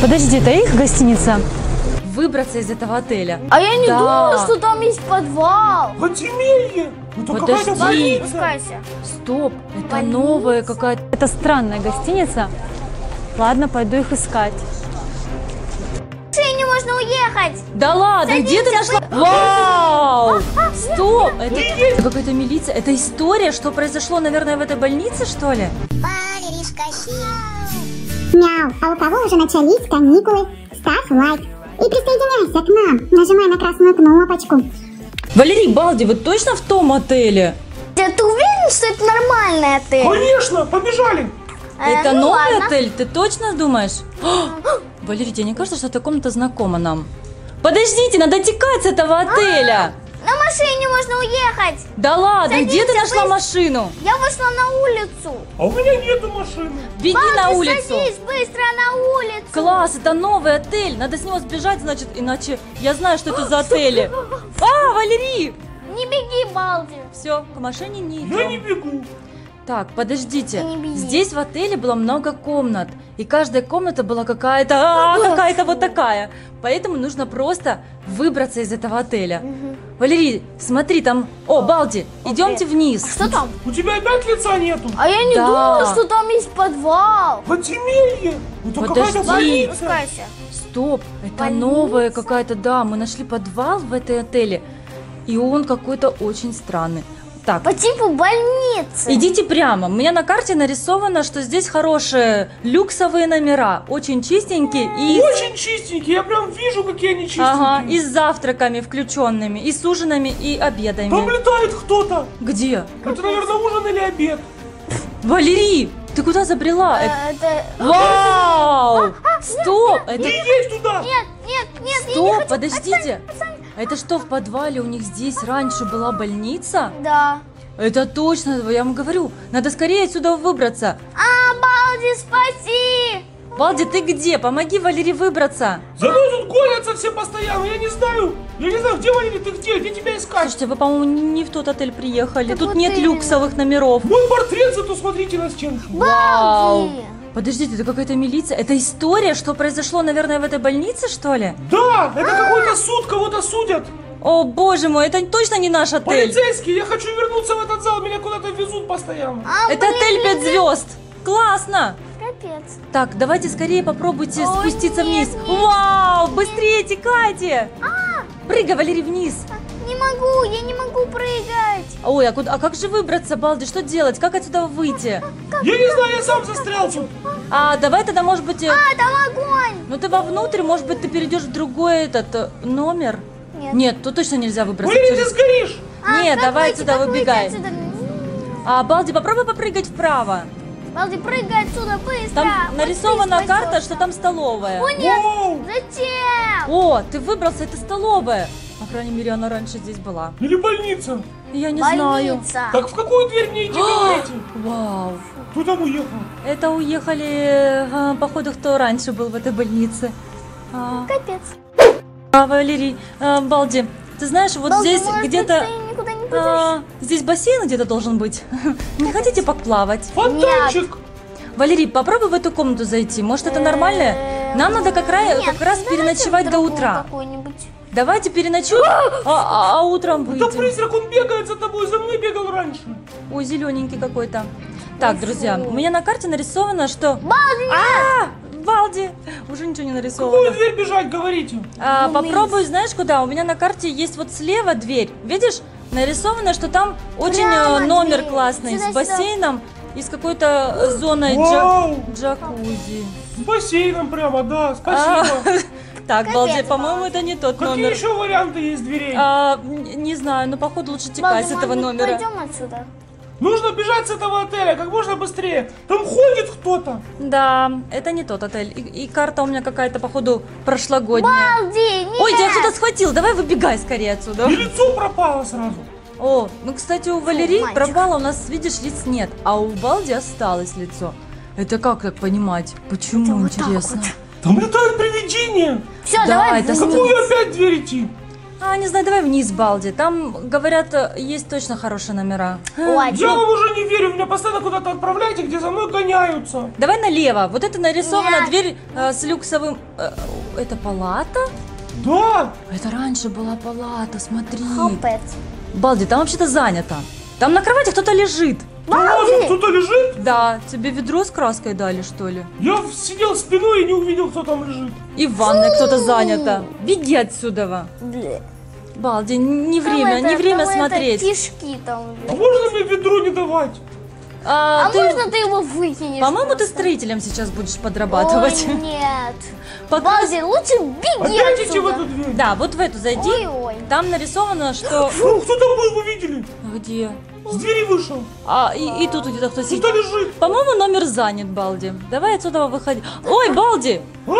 Подожди, это их гостиница? Выбраться из этого отеля. А я не Да. думала, что там есть подвал. Подземелье! Это Подожди. больница! спускайся. Стоп, это Больница? новая какая-то... Это странная гостиница. Ладно, пойду их искать. В машине можно уехать. Да ладно, где ты Садимся, нашла? Вау! Стоп, это какая-то милиция. Это история, что произошло, наверное, в этой больнице, что ли? Мяу, а у кого уже начались каникулы? Ставь лайк и присоединяйся к нам, нажимая на красную кнопочку. Валерий Балди, вы точно в том отеле? Ты, ты уверен, что это нормальный отель? Конечно, побежали! Э, это ну новый ладно. отель? Ты точно думаешь? Валерий, тебе не кажется, что эта комната знакома нам? Подождите, надо текать с этого отеля! На машине можно уехать. Да ладно, где ты Садимся, нашла быстро. машину? Я вышла на улицу. А у меня нету машины. Беги Балди, на улицу! садись быстро на улицу. Класс, это новый отель. Надо с него сбежать, значит, иначе я знаю, что это за отели. А, Валерий! Не беги, Балди. Все, к машине не Я не идем. бегу. Так, подождите. Здесь в отеле было много комнат. И каждая комната была какая-то, а, какая-то вот такая. Поэтому нужно просто выбраться из этого отеля. Валерий, смотри, там... О, Балди, идемте вниз. Что там? У тебя опять лица нету. А я не Да. думала, что там есть подвал. Подземелье! Это Подожди. Стоп, это Больница? новая какая-то, да, мы нашли подвал в этой отеле. И он какой-то очень странный. Так, По типу больницы. Идите прямо. У меня на карте нарисовано, что здесь хорошие люксовые номера, очень чистенькие и, Очень чистенькие, я прям вижу, какие они чистенькие. ага, и с завтраками включенными, и с ужинами, и Там обедами. летает кто-то. Где? Это, наверное, ужин или обед. Валерий, ты куда забрела? Э, Это-. Вау! Стоп! Не Это... едь туда! Нет, нет, нет, я не Стоп, хочу. подождите! А Это что, в подвале у них здесь раньше была больница? Да. Это точно, я вам говорю. Надо скорее отсюда выбраться. А, Балди, спаси! Балди, ты где? Помоги Валерии выбраться. За мной тут гонятся все постоянно, я не знаю. Я не знаю, где Валерий, ты где? Где тебя искать? Слушайте, вы, по-моему, не в тот отель приехали. Так Тут вот нет именно. люксовых номеров. Мой портрет зато смотрите на стенке. Вау! Подождите, это какая-то милиция. Это история, что произошло, наверное, в этой больнице, что ли? Да, это какой-то суд, кого-то судят. О, боже мой, это точно не наш отель. Полицейский, я хочу вернуться в этот зал, меня куда-то везут постоянно. А, Это блин, отель блин, 5 звезд. Классно. Капец. Так, давайте скорее попробуйте спуститься нет, вниз. нет. Вау, быстрее текайте. Прыгай, Валерий, вниз. Не могу, я не могу прыгать. Ой, а, куда, а как же выбраться, Балди? Что делать? Как отсюда выйти? Я не знаю, я сам застрял тут. А, давай тогда, может быть... э, А, там огонь. Ну ты вовнутрь, может быть, ты перейдешь в другой этот э, номер? Нет. Нет, тут точно нельзя выбраться. Валерий, ты сгоришь. А, Нет, как давай выйти, отсюда как выйти выбегай. отсюда? А, Балди, попробуй попрыгать вправо. Балди, прыгай отсюда быстро. Там Вот нарисована карта, что там столовая. О, нет. Воу. Зачем? О, ты выбрался, это столовая. По крайней мере, она раньше здесь была. Или больница. Я не знаю. Больница. Так в какую дверь мне идти, говорите? Вау. Кто там уехал? Это уехали, а, походу, кто раньше был в этой больнице. А, Капец. а, Валерий, а, Балди, ты знаешь, вот Балди, здесь где-то... а, здесь бассейн где-то должен быть. Не хотите поплавать? Фонтанчик. Валерий, попробуй в эту комнату зайти. Может, это Э, нормально? Нам надо как, ра- нет, как раз переночевать до утра. Давайте переночуем, а, а- а утром выйдем. призрак, он бегает за тобой, за мной бегал раньше. Ой, зелененький какой-то. Так, друзья, у меня на карте нарисовано, что... Балди, А, Балди! Уже ничего не В какую нарисовано. дверь бежать, говорите? А, Вниз. попробуй, знаешь куда? У меня на карте есть вот слева дверь. Видишь? Нарисовано, что там очень э, Прямо номер дверь. классный, Сюда, с сюда. бассейном и с какой-то э, зоной джа- джакузи. С бассейном прямо, да, А, спасибо. Так, Балди, Капец, по-моему, это не тот Какие номер. еще варианты есть дверей? А, не знаю, но походу лучше текать Балди, с этого номера. пойдем отсюда. Нужно бежать с этого отеля как можно быстрее. Там ходит кто-то. Да, это не тот отель. И, и карта у меня какая-то, походу, прошлогодняя. Балди, нет. Ой, тебя кто-то схватил, давай выбегай скорее отсюда. И лицо пропало сразу. О, ну, кстати, у Валерии мальчик. пропало, у нас, видишь, лиц нет, а у Балди осталось лицо. Это как так понимать? Почему, Это вот так интересно? вот. Там летают привидения. Все, Да, давай это какую опять дверь идти? А, не знаю, давай вниз, Балди. Там, говорят, есть точно хорошие номера. Ой, Я вам уже не верю, меня постоянно куда-то отправляете, где за мной гоняются. Давай налево. Вот это нарисована Нет. дверь э, с люксовым... э, это палата? Да, Это раньше была палата, смотри. Хопец. Балди, там вообще-то занято. Там на кровати кто-то лежит. Да ладно, кто-то лежит. Да, тебе ведро с краской дали, что ли? Я сидел спиной и не увидел, кто там лежит. И в ванной кто-то занято. Беги отсюда. Блин. Балди, не Там время, это- не время там это смотреть. кишки там. А можно мне ведро не давать? А, А ты- можно ты его выкинешь? По-моему, ты строителем сейчас будешь подрабатывать. Ой, нет. Пока- Балди, лучше беги Опять идти в отсюда. эту дверь. Да, вот в эту зайди. Ой-ой. Там нарисовано, что... Фу, кто там был, вы видели? Где? С двери вышел. А, и, и тут где-то кто сидит. Кто лежит? По-моему, номер занят, Балди. Давай отсюда выходи. Ой, Балди! А,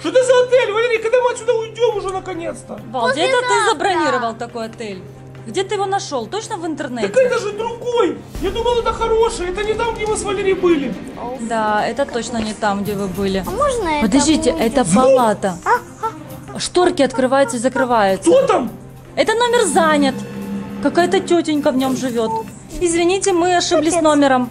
что это за отель? Валерий, когда мы отсюда уйдем уже наконец-то? Балди, это ты забронировал такой отель. Где ты его нашел? Точно в Так интернете? это же другой. Я думал, это хороший. Это не там, где мы с Валерией были. Да, это точно не там, где вы были. А можно это Подождите, будет? это палата. Шторки открываются и закрываются. Кто там? Это номер занят. Какая-то тетенька в нем живет. Извините, мы ошиблись Капец. номером.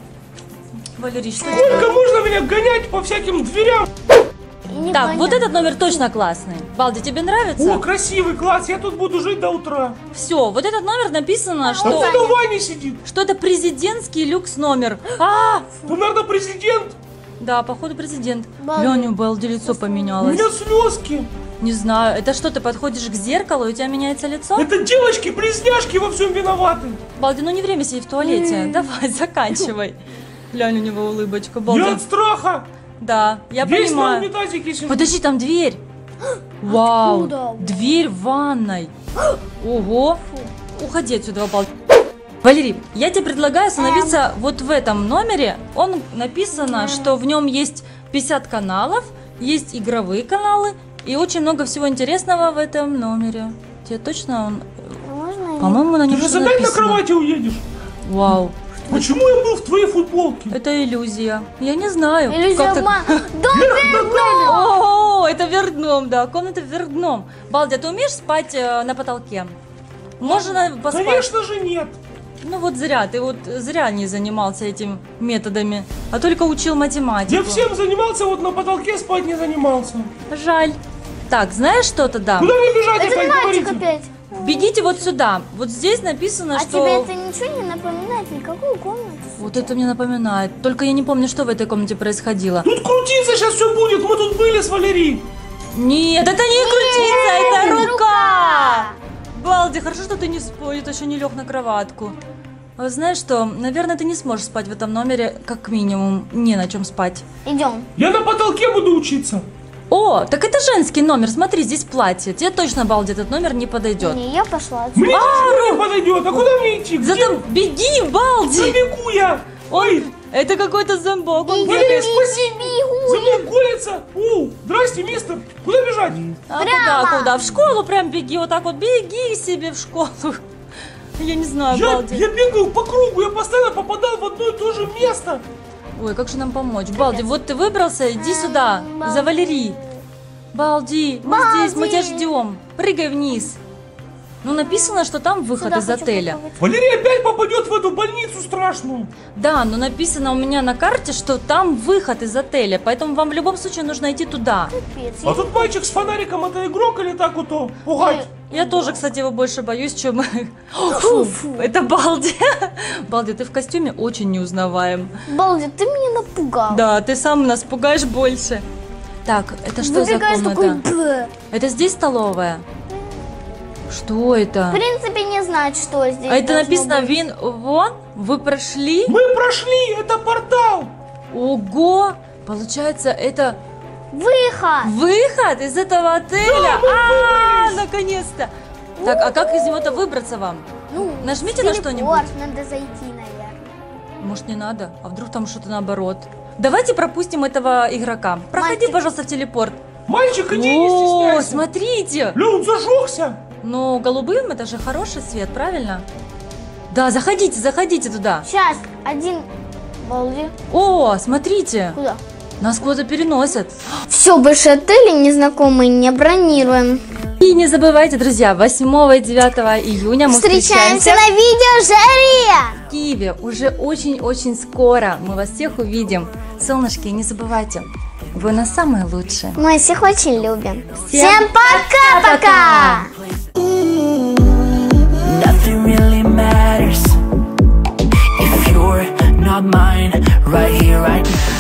Валерий, что это? Сколько можно меня гонять по всяким дверям? И Так, вот непонятно. этот номер точно классный. Балди, тебе О, нравится? красивый класс. Я тут буду жить до утра. Все, вот этот номер написано, А что, кто в ванне сидит? что это президентский люкс номер. А, Там, наверное, президент. да, походу президент. Балди. Леня, Балди, лицо У поменялось. меня слезки. Не знаю, это что, ты подходишь к зеркалу, и у тебя меняется лицо? Это девочки-близняшки во всем виноваты. Балди, ну не время сидеть в туалете. Давай, заканчивай. Глянь, у него улыбочка, Балди. Я от страха. Да, я Весь на понимаю. унитазике сижу. Подожди, там дверь. Вау, Откуда? дверь в ванной. Ого. Уходи отсюда, Балди. Валерий, я тебе предлагаю остановиться вот в этом номере. Он написано, что в нем есть 50 каналов, есть игровые каналы и очень много всего интересного в этом номере. Тебе точно он... Можно По-моему, на Ты нем же что-то опять на написано. кровати уедешь. Вау. Почему я был в твоей футболке? Это иллюзия. Я не знаю. Иллюзия как обмана. Дом О, это вверх дном, да, комната вверх дном. Балди, а ты умеешь спать э, на потолке? Можно поспать? Конечно же нет. Ну вот зря, ты вот зря не занимался этими методами, а только учил математику. Я всем занимался, вот на потолке спать не занимался. Жаль. Так, знаешь что тогда? Куда мне бежать Это опять, мальчик говорите? опять. Бегите вот сюда. Вот здесь написано, А что... тебе это ничего не напоминает? Никакую комнату? Вот это мне напоминает. Только я не помню, что в этой комнате происходило. Тут крутиться сейчас все будет, мы тут были с Валерией. Нет, это не крутится, это это рука! рука! Балди, хорошо, что ты не спой, ты еще не лег на кроватку. А Знаешь что, наверное, ты не сможешь спать в этом номере, как минимум, не на чем спать. Идем. Я на потолке буду учиться. О, так это женский номер, смотри, здесь платье. Тебе точно, Балди, этот номер не подойдет. Не, я пошла отсюда. Мне ничего не подойдет. А куда мне идти? Где? Зато беги, Балди! Забегу я. Ой, Это какой-то зомбок, он Валерий, бегает. спаси. Бегу. За мной гонится. О, здрасте, мистер. Куда бежать? А Прямо. куда, куда? В школу прям беги, вот так вот, беги себе в школу. Я не знаю, Я, Балди. я бегал по кругу, я постоянно попадал в одно и то же место. Ой, как же нам помочь? Балди, вот ты выбрался, иди сюда, за Валерий. Балди, мы здесь, мы тебя Балди. ждем. Прыгай вниз. Ну, написано, что там выход Сюда из отеля. попробовать. Валерий опять попадет в эту больницу страшную. Да, но написано у меня на карте, что там выход из отеля, поэтому вам в любом случае нужно идти туда. Капец. А тут мальчик с фонариком, это игрок или так вот? Пугать. Я тоже, кстати, его больше боюсь, чем... Фу, это Балди. Балди, ты в костюме очень неузнаваем. Балди, ты меня напугал. Да, ты сам нас пугаешь больше. Так, это что за Выбегаешь такой, комната? «Б». Это здесь столовая? Что это? В принципе, не знать, что здесь А это написано быть. Вин Вон? Вы прошли? Мы прошли, это портал. Ого! Получается, это Выход! выход из этого отеля? мы А, выбрались! Наконец-то! Так, а как из него-то выбраться вам? Ну, Нажмите на что-нибудь. надо зайти, наверное. Может, не надо? А вдруг там что-то наоборот? Давайте пропустим этого игрока. Проходи, Мальчик. пожалуйста, в телепорт. Мальчик, иди, не О, стесняйся. смотрите! Ля, он зажегся. Ну, голубым это же хороший свет, правильно? Да, заходите, заходите туда. Сейчас, один... Балди, О, смотрите, куда? нас куда-то переносят. Все, больше отели незнакомые не бронируем. И не забывайте, друзья, 8 и 9 июня мы Встречаемся встречаемся на видеожаре! в Киеве уже очень-очень скоро. Мы вас всех увидим. Солнышки, не забывайте, вы на самые лучшие. Мы всех очень любим. Всем Всем пока-пока! Nothing really matters if you're not mine right here, right now.